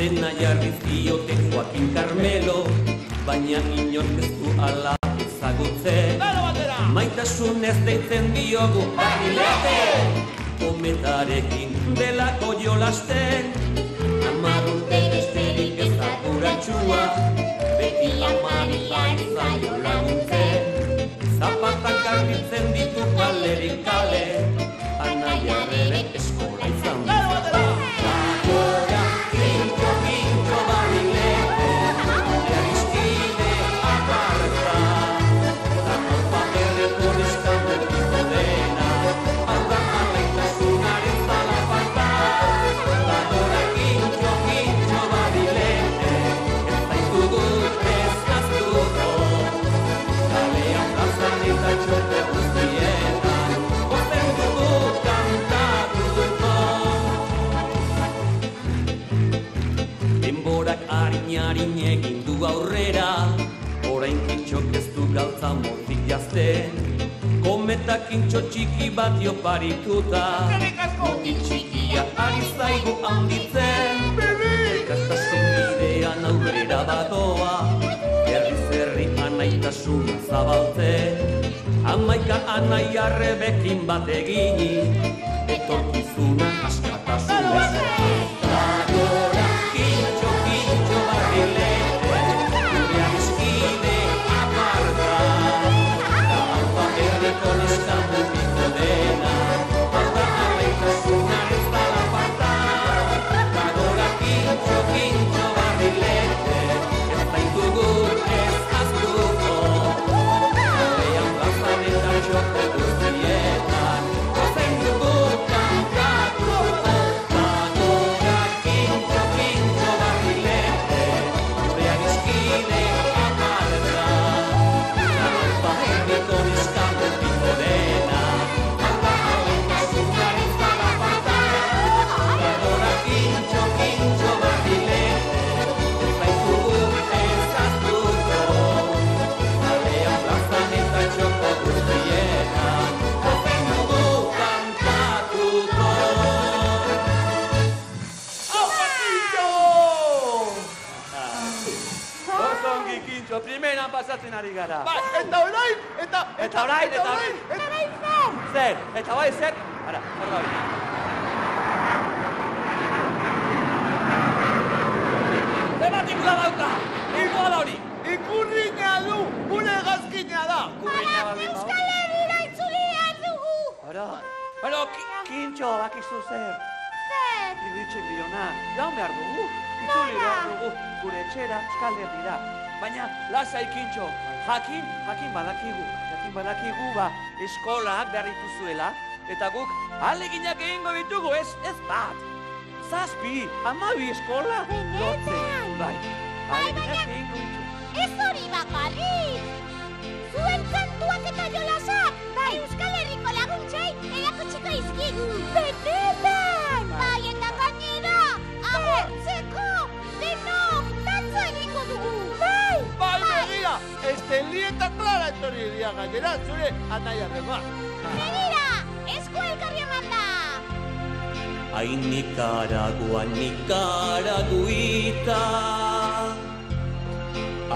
Mena jarriz diote Joaquin Carmelo. Baina inork ez du ala ezagutze Maitasun ez deitzen diogu Barrilete Kometarekin delako jolasten. Amarrute besterik ez da kuratxua Beti amarian zaio laguntzen. Zapatak garbitzen ditu kalerik kale Anaiaren eskola izan galtza mortik jazten Kometa kintxo txiki bat jo parituta Moti txikia ari zaigu handitzen. Ikastasun bidean aurrera badoa Herri zerri anaitasun zabaltzen. Amaika anai arrebekin bat egini. Etorkizuna askatasunez eta... Eta orain, eta orain. Zer, eta bai zer? Ara, hor da. Zematik da dauka! Ikoa da hori! Ikurrina du, gure gazkina da. Kurriña baldin bau. Euskal Herrira itzuli dugu. Ara, ki- kintxo, bakizu zer. Zer? Iritxek diona, joan behar dugu. Itzuli behar dugu, gure etxera, Euskal Herrira. Baina, lasai kintxo, jakin, jakin badakigu. Jakin badakigu, ba, eskolak behar dituzuela. Eta guk, aleginak egingo ditugu, ez, ez bat. Zazpi, amabi eskola. Benetan? lotzen, Bai, aleginak egingo ditugu. Ez hori bakarrik! Zuen kantuak eta jolasak! Bai Euskal Herriko laguntzai erakutsiko izkigu! Benetan! Bai eta gainera, agurtzeko, denok, dantza egingo dugu! Bai! Begira, Esteli eta Clara etorri dira gainera, zure anaia reba. Begira, esku elkarri eman da! Ay, Nicaragua, Nicaraguita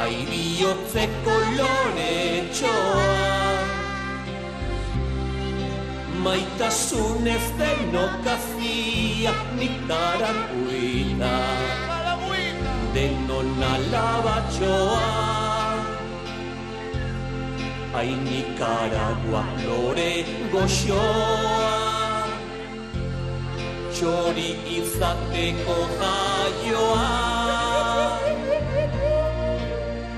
Ay, bihotze kolore txoa Maitasunez denokazia Nicaraguita Malaguita. Denon alabatxoa Ay, Nicaragua, lore goxoa txori izateko jaioa.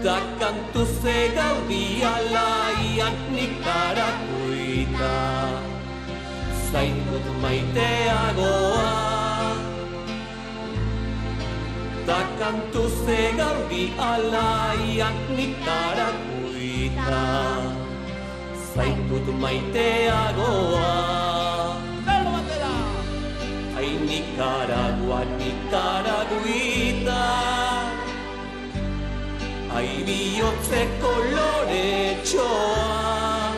Da kantu ze gaudi alaian nikarakuita Zaitut maiteagoa Da kantu ze gaudi alaian nikarakuita Zaitut maiteagoa Zalo batera. Ay, Nicaragua, Nicaraguita Ay, bihotze kolore txoa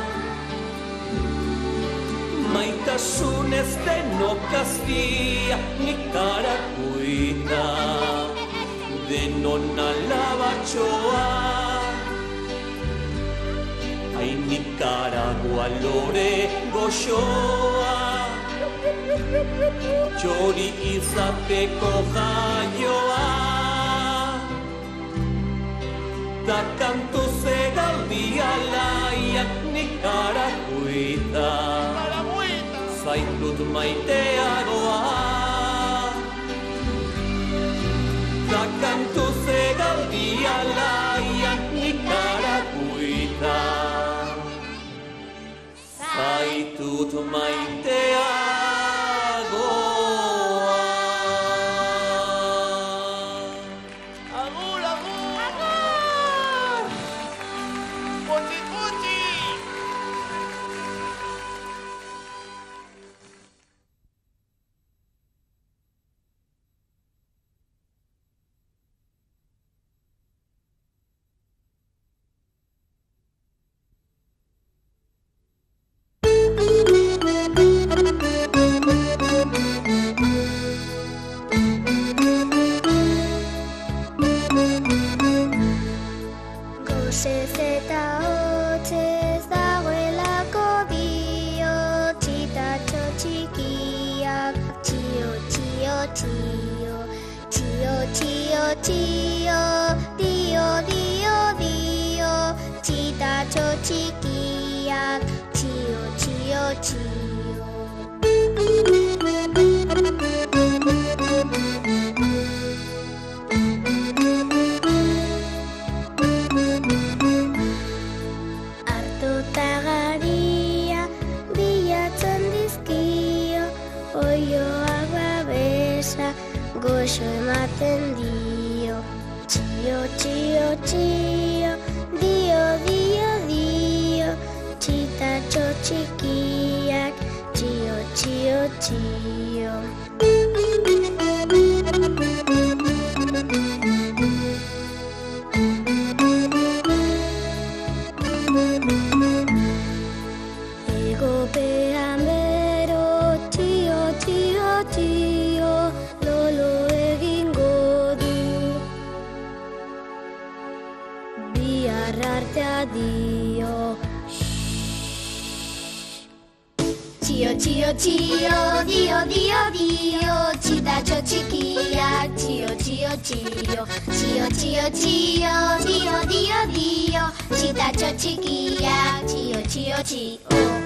Maitasunez denokazia Nicaraguita Denon alabatxoa Ay, Nicaragua, lore goxoa txori izateko jaioa Da kantu zegaldi alaiak Malaguita. Zaitut maiteagoa Da kantu zegaldi alaiak nikarakuita Zaitut maiteagoa goxo ematen dio Txio, txio, txio, dio, dio, dio Txitatxo txikiak, txio, txio, txio, txio. Txio, txio, txio, dio, dio, dio, txitatxo txikiak, txio, txio, txio, txio, txio, txio, dio, dio, dio, txitatxo txikiak, txio, txio, txio. Tito,